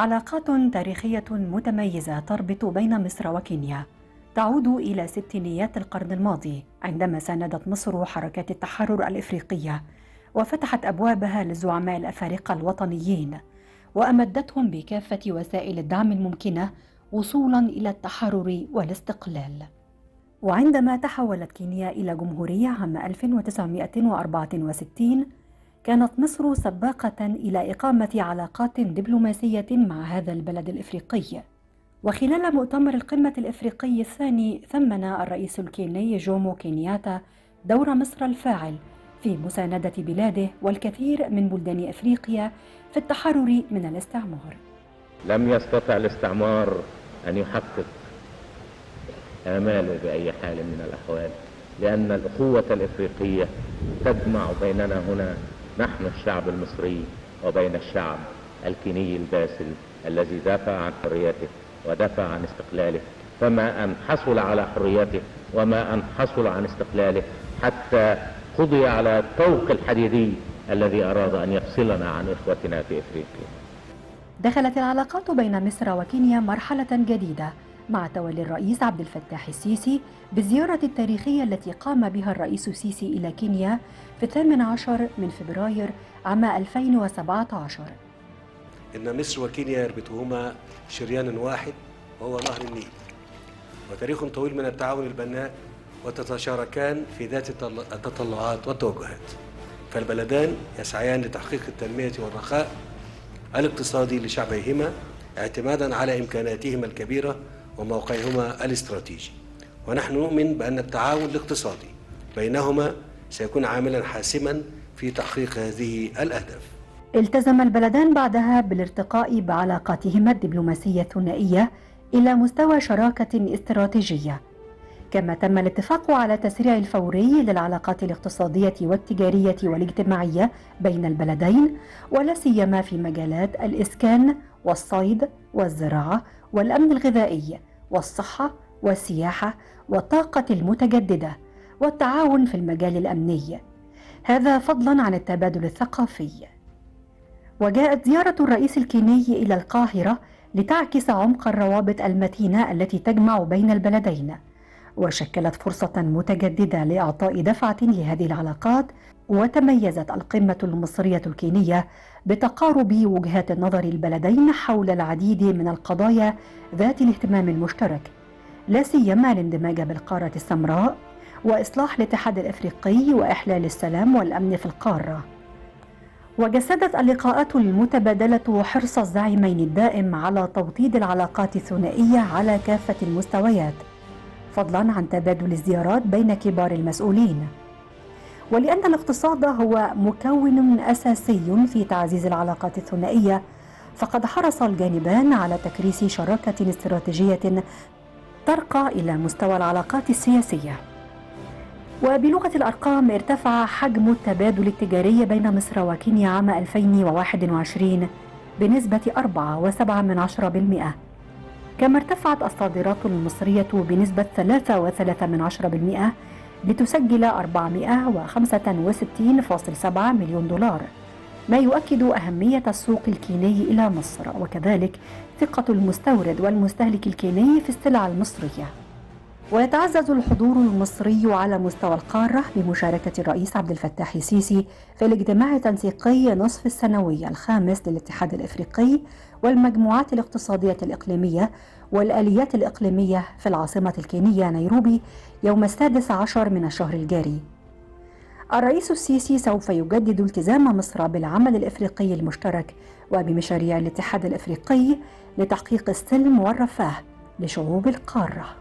علاقات تاريخية متميزة تربط بين مصر وكينيا. تعود إلى ستينيات القرن الماضي عندما ساندت مصر حركات التحرر الإفريقية وفتحت أبوابها للزعماء الأفارقة الوطنيين وأمدتهم بكافة وسائل الدعم الممكنة وصولا إلى التحرر والاستقلال. وعندما تحولت كينيا إلى جمهورية عام 1964 كانت مصر سباقة إلى إقامة علاقات دبلوماسية مع هذا البلد الإفريقي. وخلال مؤتمر القمة الإفريقي الثاني ثمن الرئيس الكيني جومو كينياتا دور مصر الفاعل في مساندة بلاده والكثير من بلدان إفريقيا في التحرر من الاستعمار. لم يستطع الاستعمار أن يحقق آماله بأي حال من الأحوال لأن الأخوة الإفريقية تجمع بيننا هنا نحن الشعب المصري وبين الشعب الكيني الباسل الذي دافع عن حريته ودافع عن استقلاله. فما أن حصل على حريته وما أن حصل عن استقلاله حتى قضي على الطوق الحديدي الذي أراد أن يفصلنا عن إخوتنا في إفريقيا. دخلت العلاقات بين مصر وكينيا مرحلة جديدة. مع تولي الرئيس عبد الفتاح السيسي بالزيارة التاريخية التي قام بها الرئيس السيسي إلى كينيا في الثامن عشر من فبراير عام 2017 إن مصر وكينيا يربطهما شريان واحد وهو نهر النيل وتاريخ طويل من التعاون البناء وتتشاركان في ذات التطلعات والتوجهات. فالبلدان يسعيان لتحقيق التنمية والرخاء الاقتصادي لشعبيهما اعتمادا على إمكاناتهما الكبيرة وموقعهما الاستراتيجي. ونحن نؤمن بأن التعاون الاقتصادي بينهما سيكون عاملا حاسما في تحقيق هذه الأهداف. التزم البلدان بعدها بالارتقاء بعلاقاتهما الدبلوماسية الثنائية إلى مستوى شراكة استراتيجية. كما تم الاتفاق على تسريع الفوري للعلاقات الاقتصادية والتجارية والاجتماعية بين البلدين ولا سيما في مجالات الإسكان والصيد والزراعة والأمن الغذائي. والصحة والسياحة والطاقة المتجددة والتعاون في المجال الأمني. هذا فضلا عن التبادل الثقافي. وجاءت زيارة الرئيس الكيني إلى القاهرة لتعكس عمق الروابط المتينة التي تجمع بين البلدين وشكلت فرصة متجددة لإعطاء دفعة لهذه العلاقات وتميزت القمة المصرية الكينية بتقارب وجهات نظر البلدين حول العديد من القضايا ذات الاهتمام المشترك لا سيما الاندماج بالقارة السمراء وإصلاح الاتحاد الإفريقي وإحلال السلام والأمن في القارة. وجسدت اللقاءات المتبادلة حرص الزعيمين الدائم على توطيد العلاقات الثنائية على كافة المستويات فضلا عن تبادل الزيارات بين كبار المسؤولين. ولأن الاقتصاد هو مكون أساسي في تعزيز العلاقات الثنائية فقد حرص الجانبان على تكريس شراكة استراتيجية ترقى إلى مستوى العلاقات السياسية. وبلغة الأرقام ارتفع حجم التبادل التجاري بين مصر وكينيا عام 2021 بنسبة 4.7% كما ارتفعت الصادرات المصرية بنسبة 3.3% لتسجل 465.7 مليون دولار ما يؤكد أهمية السوق الكيني إلى مصر وكذلك ثقة المستورد والمستهلك الكيني في السلع المصرية. ويتعزز الحضور المصري على مستوى القارة بمشاركة الرئيس عبد الفتاح السيسي في الاجتماع التنسيقي نصف السنوي الخامس للاتحاد الإفريقي والمجموعات الاقتصادية الإقليمية والآليات الإقليمية في العاصمة الكينية نيروبي يوم السادس عشر من الشهر الجاري. الرئيس السيسي سوف يجدد التزام مصر بالعمل الإفريقي المشترك وبمشاريع الاتحاد الإفريقي لتحقيق السلم والرفاه لشعوب القارة